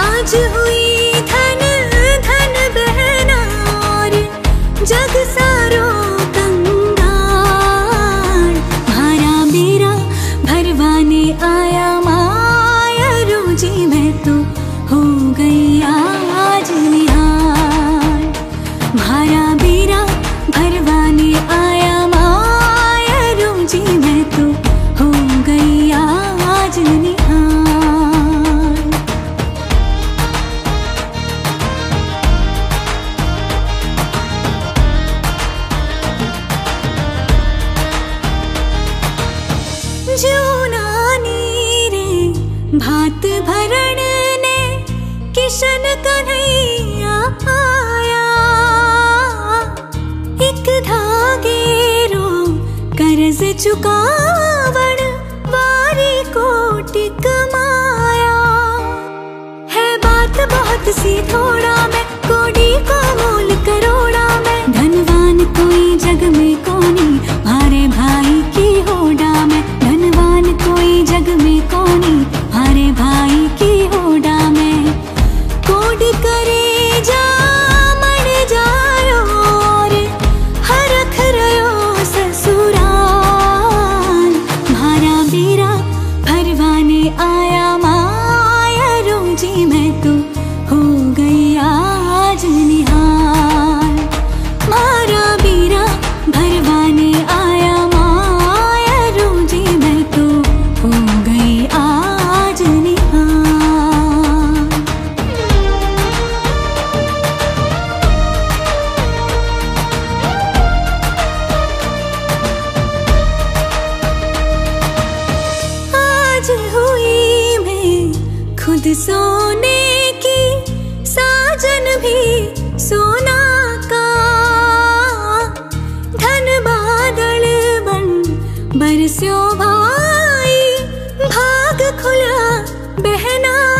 आज हुई धन धन बहनार जग सारो कंगाल। भारा मेरा भरवाने आया जूनानी रे, भात भरण ने किशन कन्हैया आया। एक धागे रो कर्ज चुकावण वारी कोटि कमाया है बात बहुत सी थोड़ा खुद सोने की साजन भी सोना का। धन बादल बन, बरस्यो भाई, भाग खुला बहना।